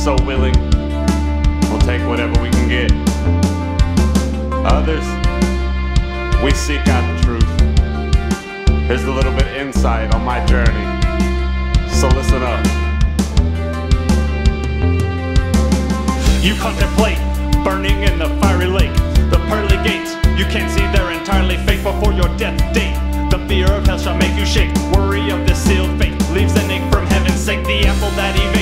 so willing, we'll take whatever we can get. Others, we seek out the truth. Here's a little bit insight on my journey. So listen up. You contemplate burning in the fiery lake. The pearly gates, you can't see they're entirely fake before your death date. The fear of hell shall make you shake. Worry of the sealed fate leaves an ache from heaven's sake. The apple that ate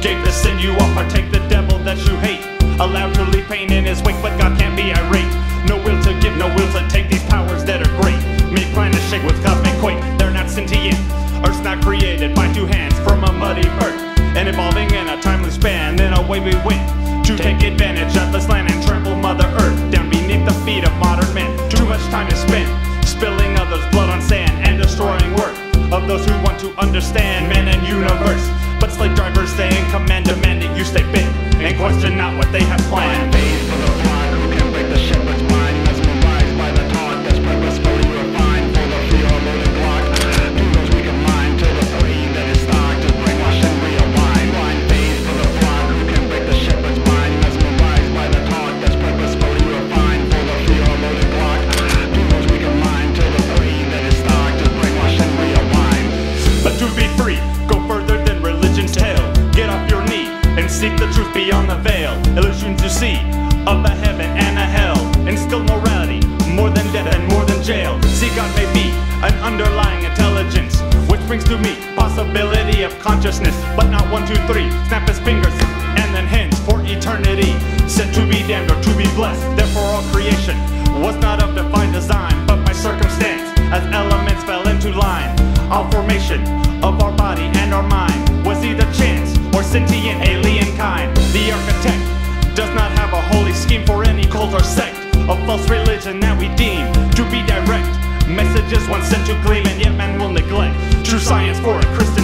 gave the sin you all partake. The devil that you hate allowed to leave pain in his wake, but God can't be irate. No will to give, no will to take these powers that are great. Make planet shake with cosmic quake. They're not sentient. Earth's not created by two hands from a muddy earth and evolving in a timely span. Then away we went to take advantage of this land and trample Mother Earth down beneath the feet of modern men. Too much time is spent spilling others' blood on sand and not what they have planned. See of a heaven and a hell. Instill morality, more than death and more than jail. See, God may be an underlying intelligence, which brings to me possibility of consciousness. But not one, two, three. Snap his fingers and then hence for eternity. Said to be damned or to be blessed. Therefore, all creation was not of divine design, but by circumstance, as elements fell into line. All formation of our body and our mind was either chance or sentient alien kind. The architect does not have a holy scheme for any cult or sect of false religion that we deem to be direct. Messages once sent to claim, and yet men will neglect true science for a Christian.